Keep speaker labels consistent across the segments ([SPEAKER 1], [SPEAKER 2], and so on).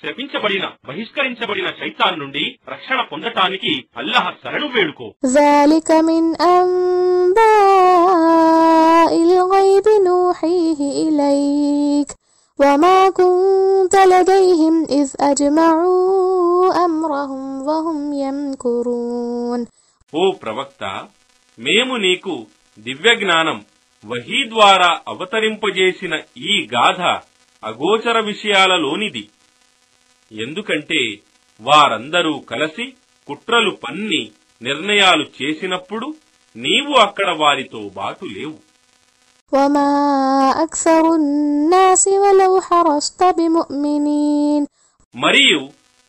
[SPEAKER 1] శపించబడిన బహిష్కరించబడిన శైతాన్ నుండి రక్షణ పొందటానికి అల్లహ శరణు వేడుకో
[SPEAKER 2] ذلك من أنباء الغيب نوحيه إليك وما كنت لديهم إذ أجمعوا أمرهم وهم يمكرون
[SPEAKER 1] ఓ ప్రవక్త మేము నీకు దివ్య జ్ఞానం వహీ ద్వారా అవతరింపజేసిన ఈ గాథ అగోచర విషయాలలోనిది ఎందుకంటే వారందరూ కలిసి కుట్రలు పన్ని నిర్ణయాలు చేసినప్పుడు నీవు అక్కడ వారితో బాటు లేవు
[SPEAKER 2] وما أكثر الناس ولو حرصت بمؤمنين
[SPEAKER 1] మరియు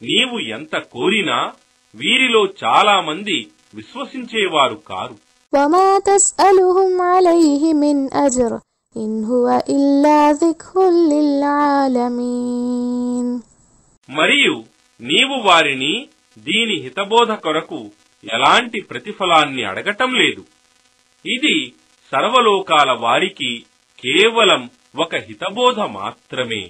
[SPEAKER 1] నీవు ఎంత కోరినా వీరిలో చాలా మంది విశ్వసించేవారు కారు
[SPEAKER 2] وما تسألهم عليه من أجر إن هو إلا ذكر للعالمين
[SPEAKER 1] మరియు నీవు వారిని దీని హితబోధ కొరకు ఎలాంటి ప్రతిఫలాన్ని అడగటం లేదు ఇది సర్వలోకాల వారికి కేవలం ఒక హితబోధ మాత్రమే